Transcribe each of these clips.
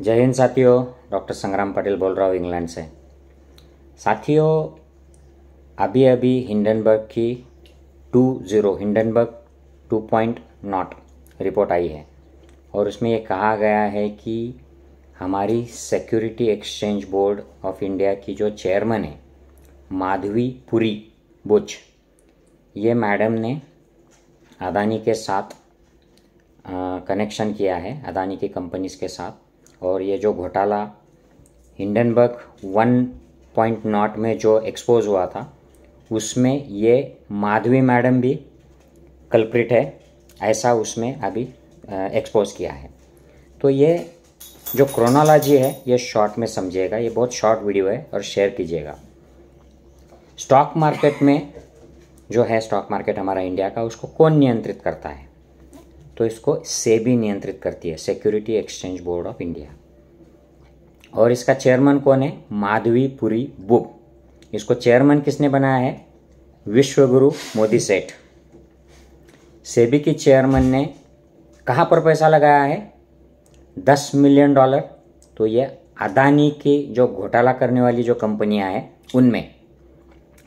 जय हिंद साथियों, डॉक्टर संग्राम पटेल बोल रहा हूँ इंग्लैंड से। साथियों अभी अभी हिंडनबर्ग की two zero, Hindenburg two point nought report आई है। और उसमें ये कहा गया है कि हमारी security exchange board of India की जो चेयरमैन है, माधवी पुरी बुच, ये मैडम ने अदानी के साथ कनेक्शन किया है, अदानी की कंपनीज़ के साथ। और ये जो घोटाला हिंडनबर्ग वन पॉइंट नॉट में जो एक्सपोज हुआ था, उसमें ये माधवी मैडम भी कल्प्रिट है, ऐसा उसमें अभी एक्सपोज किया है। तो ये जो क्रोनोलॉजी है, ये शॉर्ट में समझिएगा, ये बहुत शॉर्ट वीडियो है और शेयर कीजिएगा। स्टॉक मार्केट में जो है स्टॉक मार्केट हमारा इंडिया का, उसको कौन नियंत्रित करता है? तो इसको सेबी नियंत्रित करती है security exchange board of India और इसका चेयरमैन कौन है? माधवी पुरी बुब। इसको चेयरमैन किसने बनाया है? विश्वगुरु मोदी सेठ। सेबी की चेयरमैन ने कहाँ पर पैसा लगाया है? दस मिलियन डॉलर। तो ये अदानी की जो घोटाला करने वाली जो कंपनियाँ हैं, उनमें।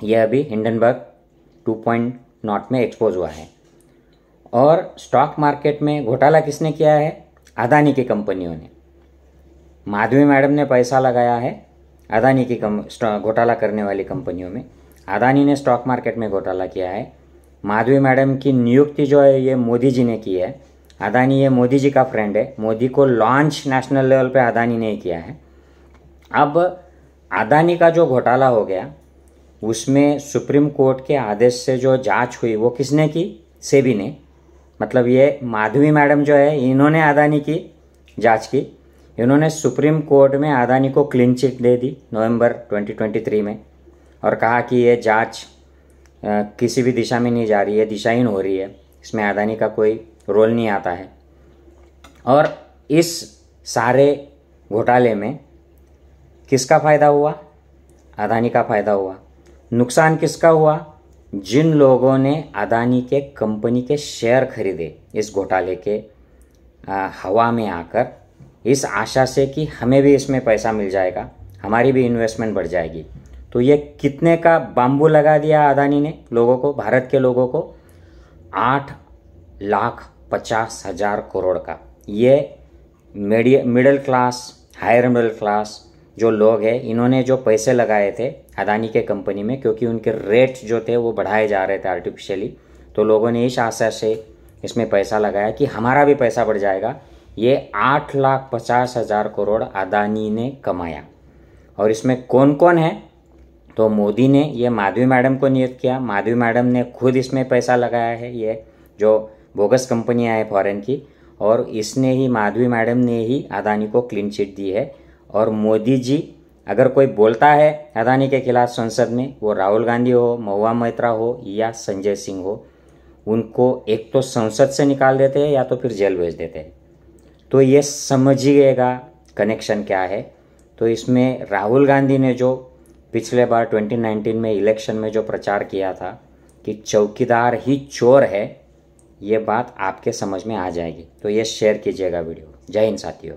यह अभी हिंडनबर्ग टू पॉइंट नॉट में एक्सपोज हुआ है। और स्टॉक मार्केट में घोटाला किसने किया है? अदानी की कंपनियों ने। माधवी मैडम ने पैसा लगाया है अदानी की घोटाला करने वाली कंपनियों में। अदानी ने स्टॉक मार्केट में घोटाला किया है। माधवी मैडम की नियुक्ति जो है, ये मोदी जी ने की है। अदानी, ये मोदी जी का फ्रेंड है। मोदी को लॉन्च नेशनल लेवल पे अदानी ने किया है। अब अदानी का जो घोटाला हो गया, उसमें सुप्रीम कोर्ट के आदेश से जो जाँच हुई, वो किसने की? सेबी ने। मतलब ये माधवी मैडम जो है, इन्होंने अदानी की जाँच की। इन्होंने सुप्रीम कोर्ट में अदानी को क्लीन चिट दे दी नवंबर 2023 में और कहा कि ये जाँच किसी भी दिशा में नहीं जा रही है, दिशाहीन हो रही है। इसमें अदानी का कोई रोल नहीं आता है। और इस सारे घोटाले में किसका फ़ायदा हुआ? अदानी का फ़ायदा हुआ। नुकसान किसका हुआ? जिन लोगों ने अदानी के कंपनी के शेयर खरीदे इस घोटाले के आ, हवा में आकर इस आशा से कि हमें भी इसमें पैसा मिल जाएगा हमारी भी इन्वेस्टमेंट बढ़ जाएगी। तो ये कितने का बाम्बू लगा दिया अदानी ने लोगों को भारत के लोगों को? आठ लाख पचास हज़ार करोड़ का। ये middle class higher middle class जो लोग हैं, इन्होंने जो पैसे लगाए थे अदानी के कंपनी में, क्योंकि उनके रेट जो थे वो बढ़ाए जा रहे थे आर्टिफिशियली तो लोगों ने इस आशा से इसमें पैसा लगाया कि हमारा भी पैसा बढ़ जाएगा। ये आठ लाख पचास हज़ार करोड़ अदानी ने कमाया। और इसमें कौन कौन है? तो मोदी ने, ये माधवी मैडम को नियुक्त किया। माधवी मैडम ने खुद इसमें पैसा लगाया है, ये जो बोगस कंपनियाँ हैं फॉरेन की, और इसने ही, माधवी मैडम ने ही अदानी को क्लीन चिट दी है। और मोदी जी, अगर कोई बोलता है अदानी के खिलाफ संसद में, वो राहुल गांधी हो, महुआ मैत्रा हो या संजय सिंह हो, उनको एक तो संसद से निकाल देते हैं या तो फिर जेल भेज देते हैं। तो ये समझिएगा कनेक्शन क्या है। तो इसमें राहुल गांधी ने जो पिछले बार 2019 में इलेक्शन में जो प्रचार किया था कि चौकीदार ही चोर है, ये बात आपके समझ में आ जाएगी। तो ये शेयर कीजिएगा वीडियो। जय हिंद साथियों।